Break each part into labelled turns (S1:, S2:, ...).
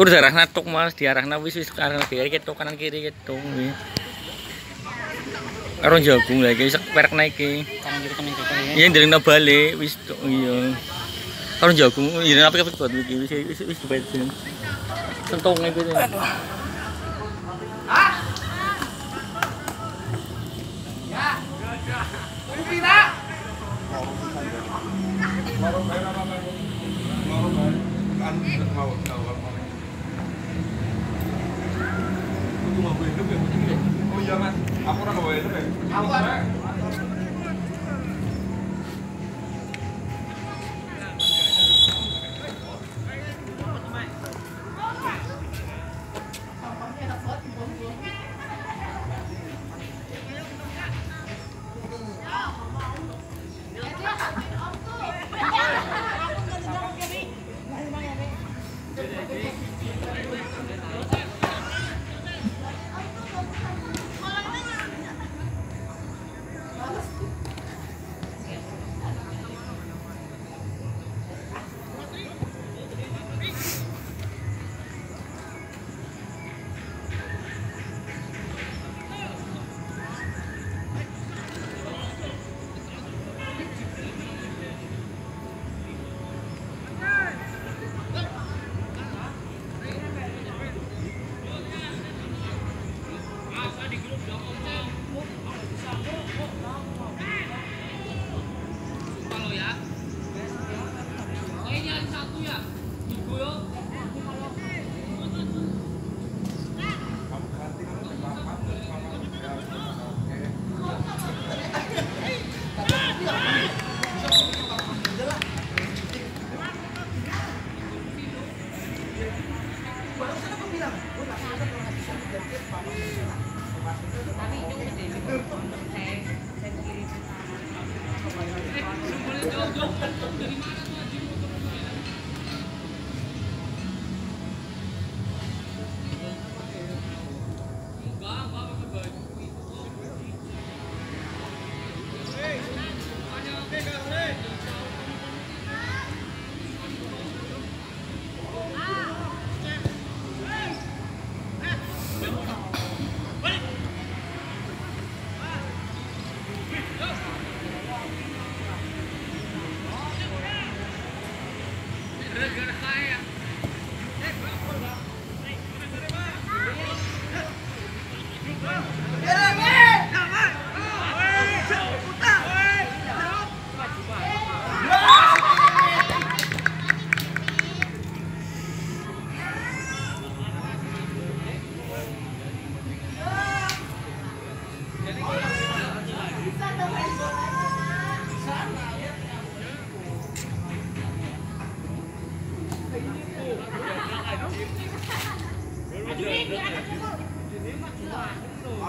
S1: Kur darah natuk mas diarahna wis wis kanan kiri ketok kanan kiri ketok. Karo jagung lagi sak perek naiki.
S2: Kanan kiri kanan kiri.
S1: Iya balik wis tok iya. Karo jagung iya apa apa buat iki wis wis wis dibetin. Sentonge kuwi.
S3: Oh iya mas, aku orang bawa itu ya. Aku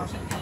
S4: Oh,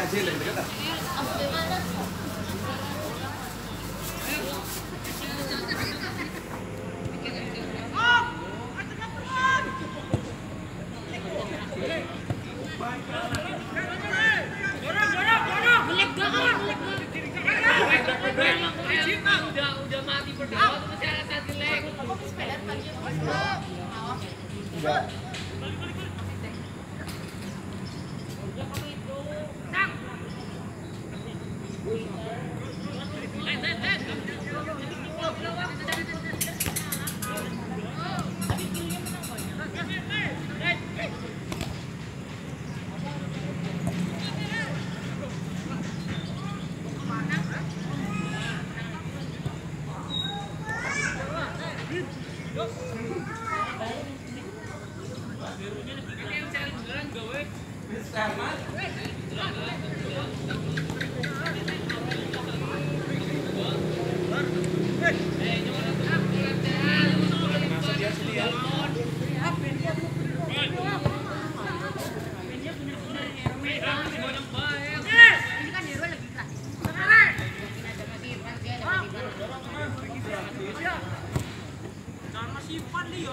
S4: dekat.
S3: udah udah mati 喜欢旅游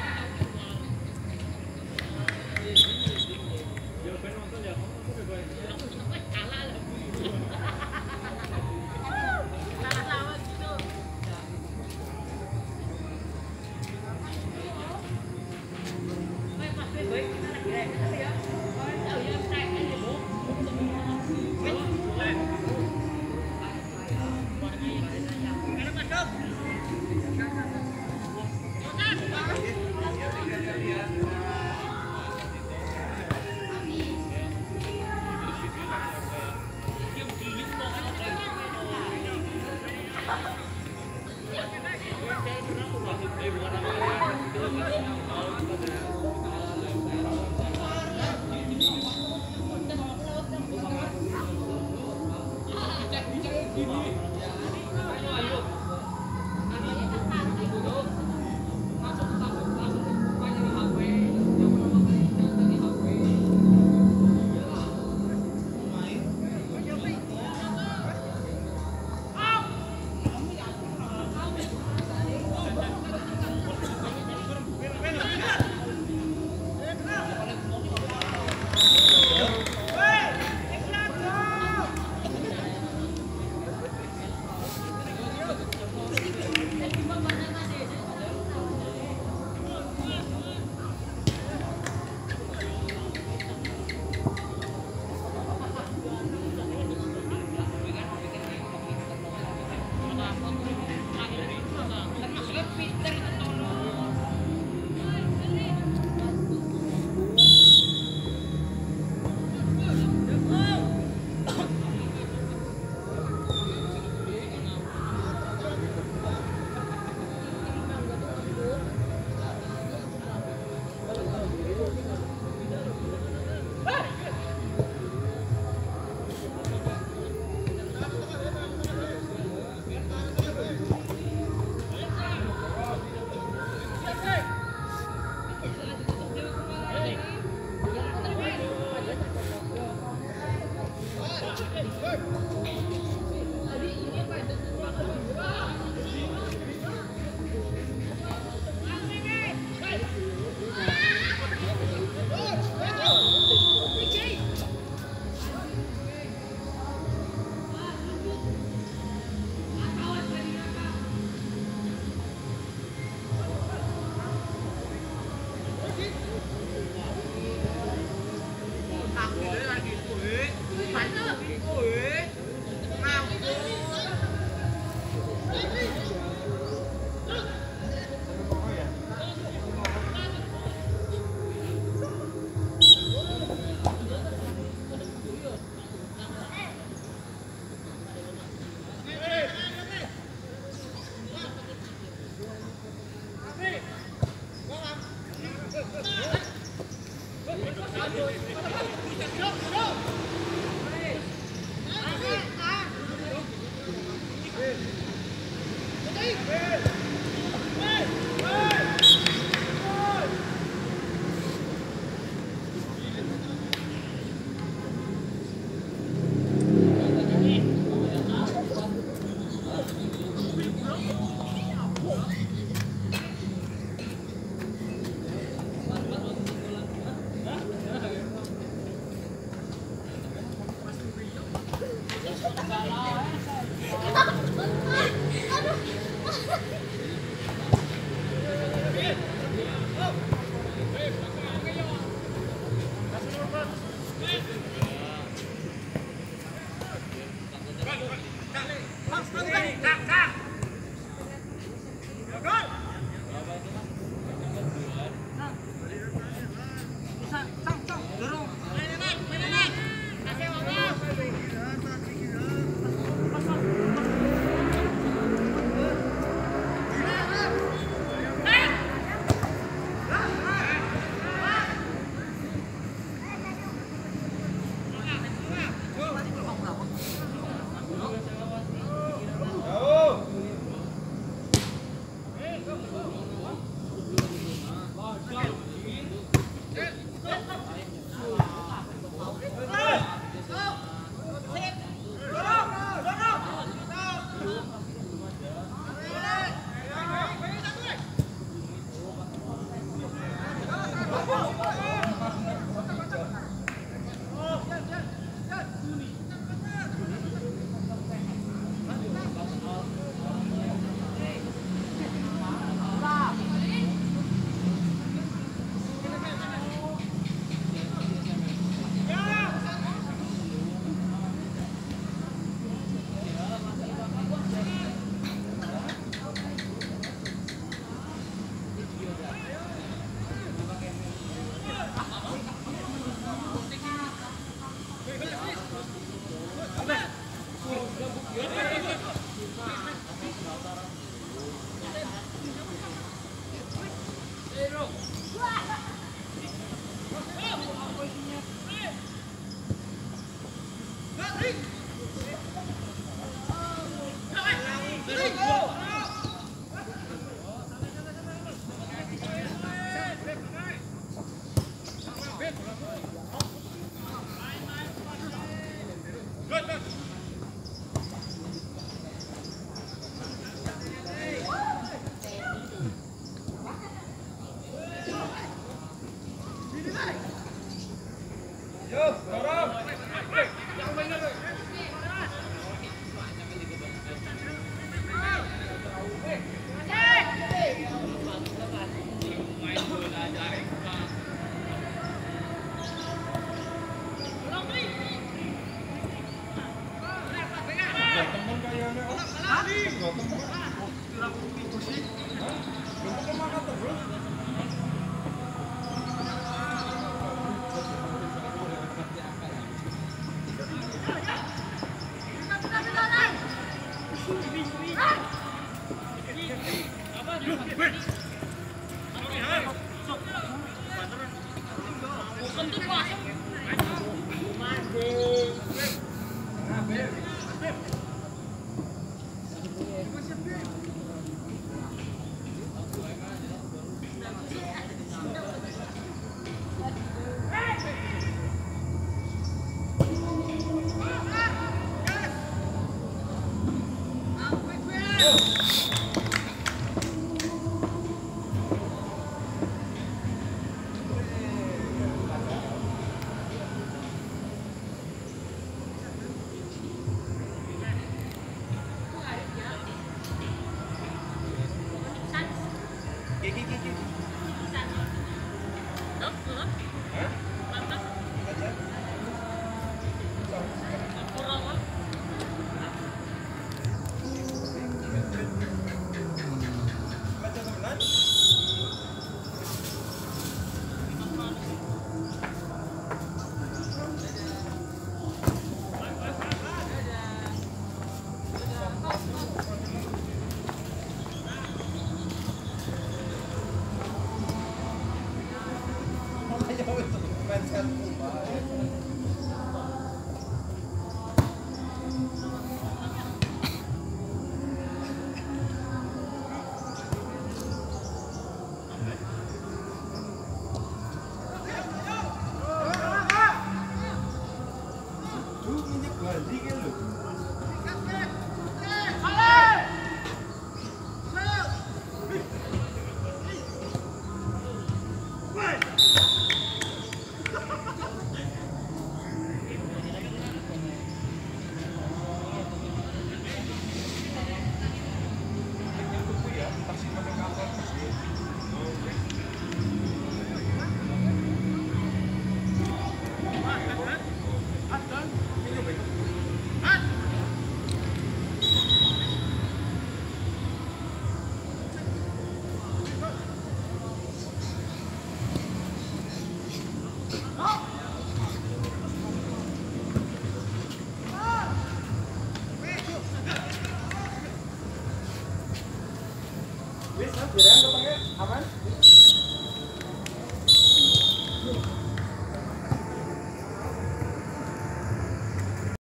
S4: Wis, Jiran